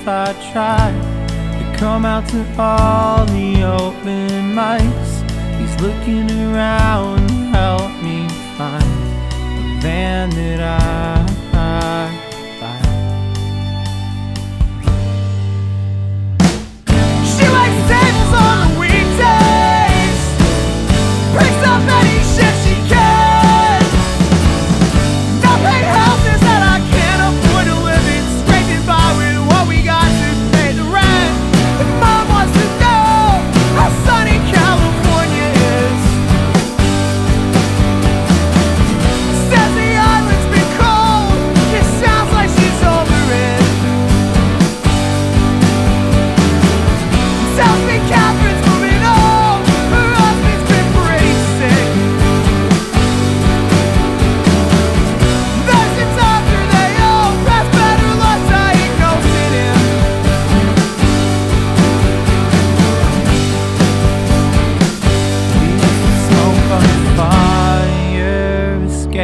if I try to come out to all the open mics. He's looking around to help me find a van that I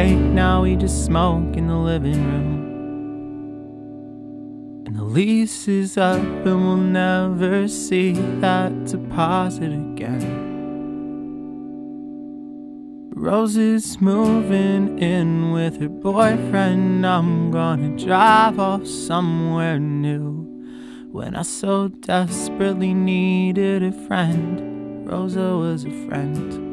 Now we just smoke in the living room. And the lease is up, and we'll never see that deposit again. Rosa's moving in with her boyfriend. I'm gonna drive off somewhere new. When I so desperately needed a friend, Rosa was a friend.